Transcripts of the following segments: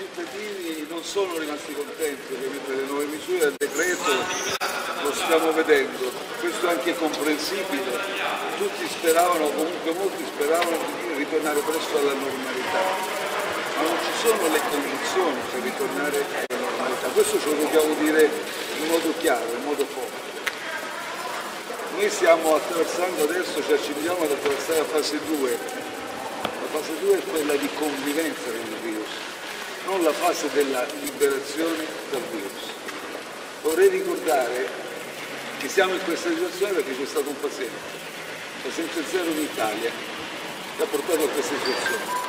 cittadini non sono rimasti contenti ovviamente delle nuove misure del decreto, lo stiamo vedendo, questo è anche comprensibile, tutti speravano, comunque molti speravano di ritornare presto alla normalità, ma non ci sono le condizioni per ritornare alla normalità, questo ce lo dobbiamo dire in modo chiaro, in modo forte. Noi stiamo attraversando adesso, ci accingiamo ad attraversare la fase 2, la fase 2 è quella di convivenza con il virus, non la fase della liberazione dal virus. Vorrei ricordare che siamo in questa situazione perché c'è stato un paziente, paziente zero in Italia, che ha portato a questa situazione.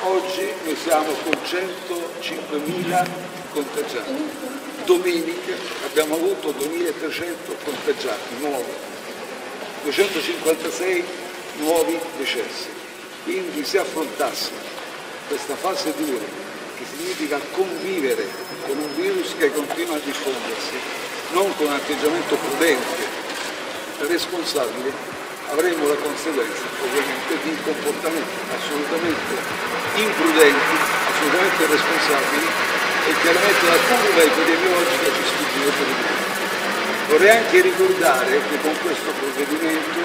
Oggi noi siamo con 105.000 contagiati. Domenica abbiamo avuto 2.300 contagiati nuovi, 256 nuovi decessi. Quindi se affrontasse questa fase 2, che significa convivere con un virus che continua a diffondersi, non con un atteggiamento prudente, responsabile, avremo la conseguenza ovviamente di comportamenti assolutamente imprudenti, assolutamente irresponsabili e chiaramente la curva epidemiologica ci spingerebbe di più. Vorrei anche ricordare che con questo provvedimento,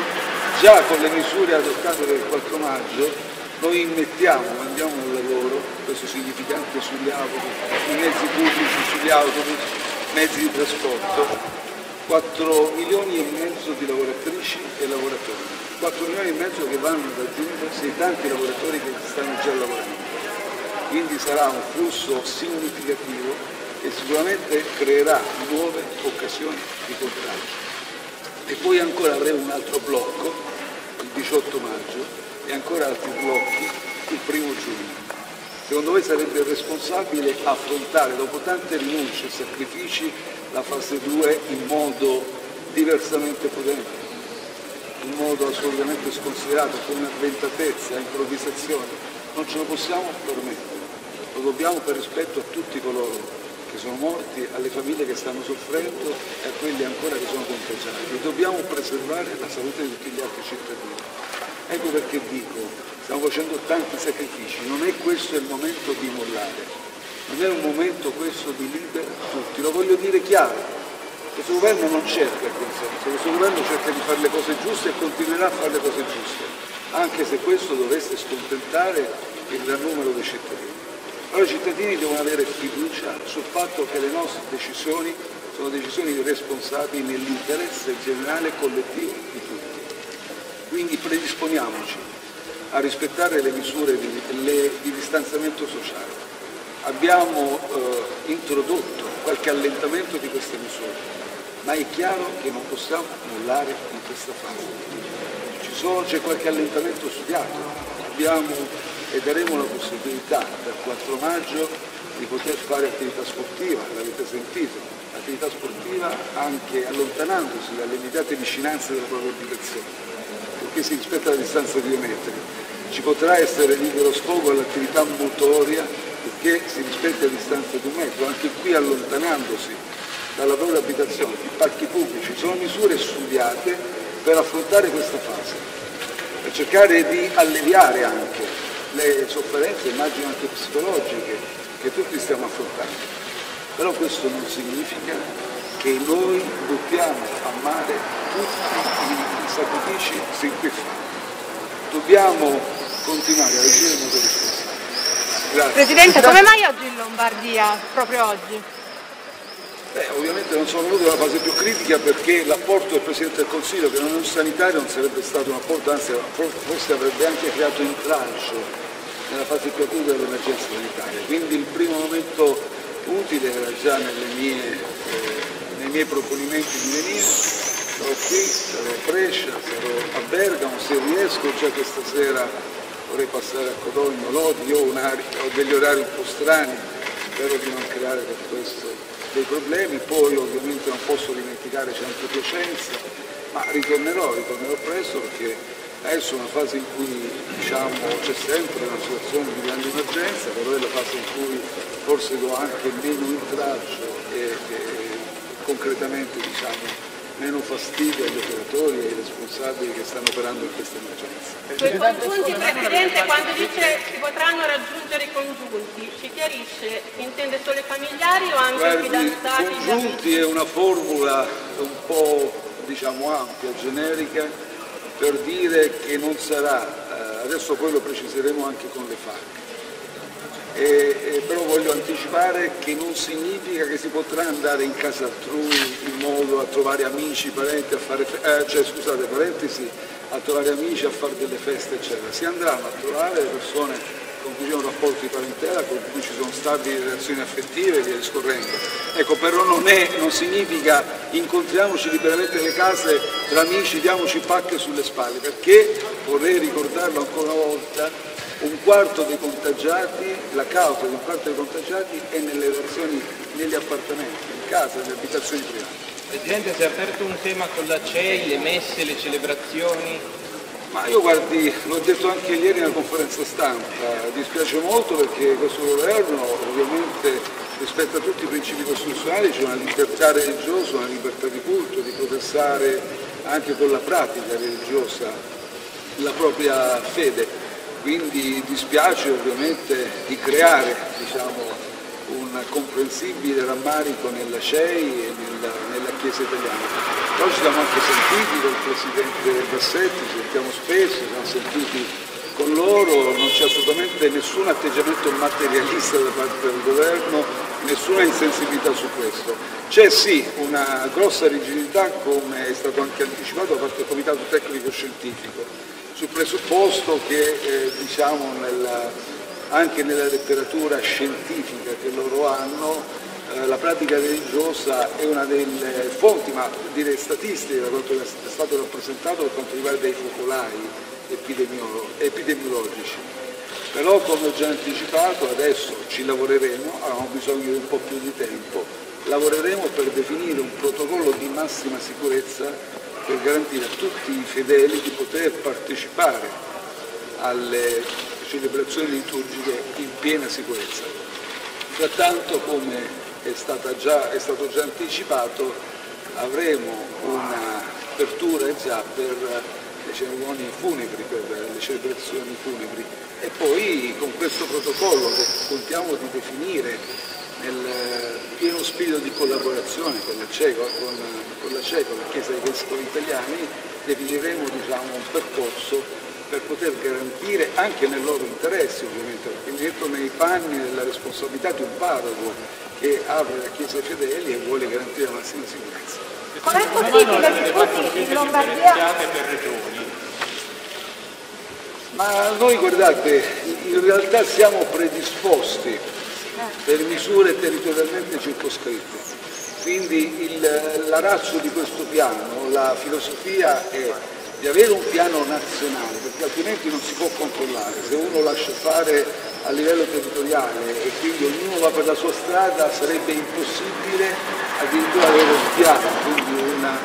già con le misure adottate del 4 maggio, noi immettiamo, mandiamo un lavoro, questo significa anche sugli autobus, sui mezzi pubblici, sugli autobus, mezzi di trasporto, 4 milioni e mezzo di lavoratrici e lavoratori, 4 milioni e mezzo che vanno ad aggiungersi ai tanti lavoratori che stanno già lavorando. Quindi sarà un flusso significativo che sicuramente creerà nuove occasioni di contagio. E poi ancora avremo un altro blocco il 18 maggio e ancora altri blocchi il primo giugno. Secondo me sarebbe responsabile affrontare dopo tante rinunce e sacrifici la fase 2 in modo diversamente prudente, in modo assolutamente sconsiderato, con avventatezza, improvvisazione. Non ce lo possiamo permettere, lo dobbiamo per rispetto a tutti coloro che sono morti, alle famiglie che stanno soffrendo e a quelli ancora che sono contagiati. Dobbiamo preservare la salute di tutti gli altri cittadini. Ecco perché dico, stiamo facendo tanti sacrifici, non è questo il momento di mollare, non è un momento questo di libera tutti, lo voglio dire chiaro. Questo governo non cerca il consenso, questo governo cerca di fare le cose giuste e continuerà a fare le cose giuste, anche se questo dovesse scontentare il gran numero dei cittadini. Allora i cittadini devono avere fiducia sul fatto che le nostre decisioni sono decisioni responsabili nell'interesse generale collettivo di tutti. Quindi predisponiamoci a rispettare le misure di, le, di distanziamento sociale. Abbiamo eh, introdotto qualche allentamento di queste misure, ma è chiaro che non possiamo mollare in questa fase. Ci c'è qualche allentamento studiato, abbiamo e daremo la possibilità dal 4 maggio di poter fare attività sportiva, l'avete sentito, attività sportiva anche allontanandosi dalle immediate vicinanze della propria abitazione, perché si rispetta la distanza di due metri. Ci potrà essere libero sfogo all'attività motoria perché si rispetta la distanza di un metro, anche qui allontanandosi dalla propria abitazione, i parchi pubblici, sono misure studiate per affrontare questa fase, per cercare di alleviare anche le sofferenze, immagino anche psicologiche, che tutti stiamo affrontando. Però questo non significa che noi buttiamo a mare tutti i sacrifici sin qui fatti. Dobbiamo continuare a agire in modo. Grazie. Presidente, come mai oggi in Lombardia, proprio oggi? Beh, ovviamente non sono venuto nella fase più critica perché l'apporto del Presidente del Consiglio, che non è un sanitario, non sarebbe stato un apporto, anzi forse avrebbe anche creato intralcio nella fase più acuta dell'emergenza sanitaria. Quindi il primo momento utile era già mie, eh, nei miei proponimenti di venire, sarò qui, sarò a Brescia, sarò a Bergamo, se riesco già questa sera vorrei passare a Codogno, Lodi, io ho, ho degli orari un po' strani, spero di non creare per questo dei problemi, poi ovviamente non posso dimenticare Centro Piacenza, ma ritornerò, ritornerò presto perché adesso è una fase in cui diciamo, c'è sempre una situazione di grande emergenza, però è la fase in cui forse do anche meno intralcio e, e concretamente diciamo, meno fastidio agli operatori e ai responsabili che stanno operando in questa emergenza. Sui congiunti, Presidente, quando dice si potranno raggiungere i congiunti, ci chiarisce, intende solo i familiari o anche Guardi, i fidanzati? congiunti è una formula un po' diciamo ampia, generica, per dire che non sarà, eh, adesso poi lo preciseremo anche con le FAC, e, e però voglio anticipare che non significa che si potrà andare in casa altrui in modo a trovare amici, parenti, a fare, eh, cioè scusate, parentesi, a trovare amici, a fare delle feste, eccetera. Si andranno a trovare le persone con cui ci sono rapporti di parentela, con cui ci sono state relazioni affettive e via discorrendo. Ecco, però non, è, non significa incontriamoci liberamente nelle case tra amici, diamoci pacche sulle spalle, perché vorrei ricordarlo ancora una volta, un quarto dei contagiati, la causa di un quarto dei contagiati è nelle relazioni, negli appartamenti, in casa, nelle abitazioni private. Presidente, si è aperto un tema con la CEI, le messe, le celebrazioni. Ma io guardi, l'ho detto anche ieri nella conferenza stampa, dispiace molto perché questo governo ovviamente rispetto a tutti i principi costituzionali c'è una libertà religiosa, una libertà di culto, di professare anche con la pratica religiosa la propria fede. Quindi dispiace ovviamente di creare diciamo, un comprensibile rammarico nella CEI e nella, nella Chiesa italiana. Poi ci siamo anche sentiti con il Presidente Bassetti, ci sentiamo spesso, ci siamo sentiti con loro, non c'è assolutamente nessun atteggiamento materialista da parte del governo, nessuna insensibilità su questo. C'è sì una grossa rigidità, come è stato anche anticipato da parte del Comitato Tecnico Scientifico, sul presupposto che eh, diciamo nella, anche nella letteratura scientifica che loro hanno eh, la pratica religiosa è una delle fonti, ma direi statistiche da quanto è stato rappresentato per quanto riguarda i focolai epidemiolo- epidemiologici. Però come ho già anticipato adesso ci lavoreremo, abbiamo bisogno di un po' più di tempo, lavoreremo per definire un protocollo di massima sicurezza per garantire a tutti i fedeli di poter partecipare alle celebrazioni liturgiche in piena sicurezza. Frattanto, come è, già, è stato già anticipato, avremo un'apertura già per le cerimonie funebri, per le celebrazioni funebri e poi con questo protocollo che contiamo di definire nel pieno spirito di collaborazione con la CECO, con, con la, CECO, la Chiesa dei Vescovi Italiani, definiremo diciamo, un percorso per poter garantire anche nel loro interesse ovviamente, perché mi metto nei panni della responsabilità di un parroco che apre la Chiesa ai fedeli e vuole garantire la massima sicurezza. Com'è possibile che tutti in Lombardia... per regioni? Ma noi guardate, in realtà siamo predisposti per misure territorialmente circoscritte. Quindi il, la razza di questo piano, la filosofia è di avere un piano nazionale, perché altrimenti non si può controllare. Se uno lascia fare a livello territoriale e quindi ognuno va per la sua strada, sarebbe impossibile addirittura avere un piano, quindi una,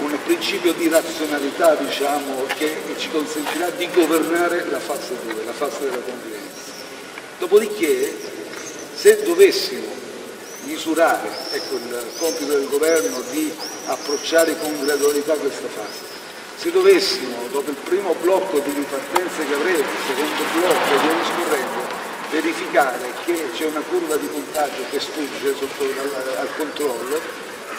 un principio di razionalità diciamo, che ci consentirà di governare la fase 2, la fase della convivenza. Dopodiché se dovessimo misurare, ecco il compito del governo di approcciare con gradualità questa fase, se dovessimo, dopo il primo blocco di ripartenza che avremo, il secondo blocco e via discorrendo, verificare che c'è una curva di contagio che sfugge al, al controllo,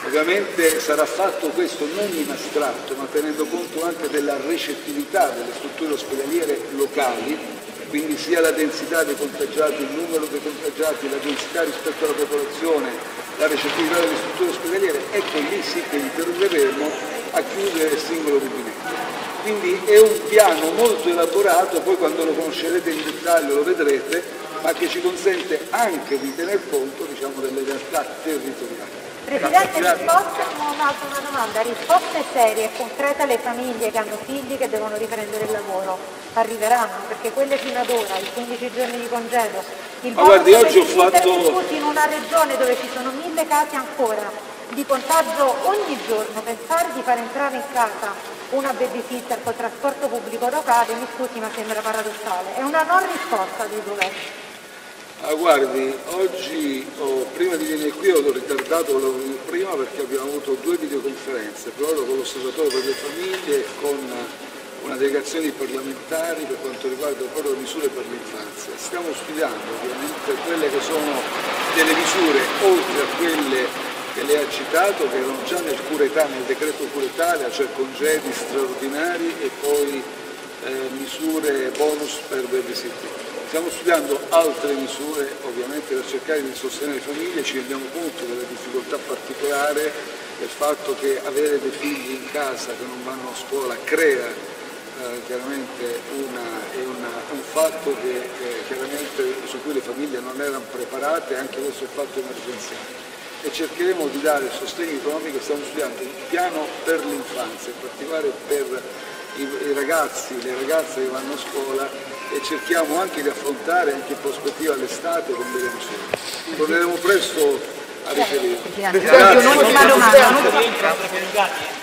ovviamente sarà fatto questo non in astratto, ma tenendo conto anche della recettività delle strutture ospedaliere locali quindi sia la densità dei contagiati, il numero dei contagiati, la densità rispetto alla popolazione, la recettività delle strutture ospedaliere, ecco lì sì che interverremo a chiudere il singolo rubinetto. Quindi è un piano molto elaborato, poi quando lo conoscerete in dettaglio lo vedrete, ma che ci consente anche di tener conto diciamo, delle realtà territoriali. Presidente, risposta, una, una domanda, risposte serie e concrete alle famiglie che hanno figli che devono riprendere il lavoro arriveranno? Perché quelle fino ad ora, i 15 giorni di congedo, il Ma guardi, oggi ho fatto... in una regione dove ci sono mille casi ancora di contagio ogni giorno, pensare di far entrare in casa una babysitter col trasporto pubblico locale, mi scusi ma sembra paradossale, è una non risposta del governo. Ah, guardi, oggi oh, prima di venire qui ho ritardato quello prima perché abbiamo avuto due videoconferenze, proprio con l'osservatorio per le famiglie e con una delegazione di parlamentari per quanto riguarda proprio le misure per l'infanzia. Stiamo studiando ovviamente quelle che sono delle misure oltre a quelle che lei ha citato, che erano già nel cura età, nel decreto cura Italia, cioè congedi straordinari e poi eh, misure bonus per babysitter. Stiamo studiando altre misure ovviamente per cercare di sostenere le famiglie, ci rendiamo conto della difficoltà particolare del fatto che avere dei figli in casa che non vanno a scuola crea eh, chiaramente una, una, un fatto che, eh, su cui le famiglie non erano preparate, anche questo è un fatto emergenziale. E cercheremo di dare sostegno economico, stiamo studiando il piano per l'infanzia, in particolare per i, i ragazzi, le ragazze che vanno a scuola e cerchiamo anche di affrontare anche in prospettiva l'estate con delle misure. Torneremo presto a riferire. Un'ultima domanda.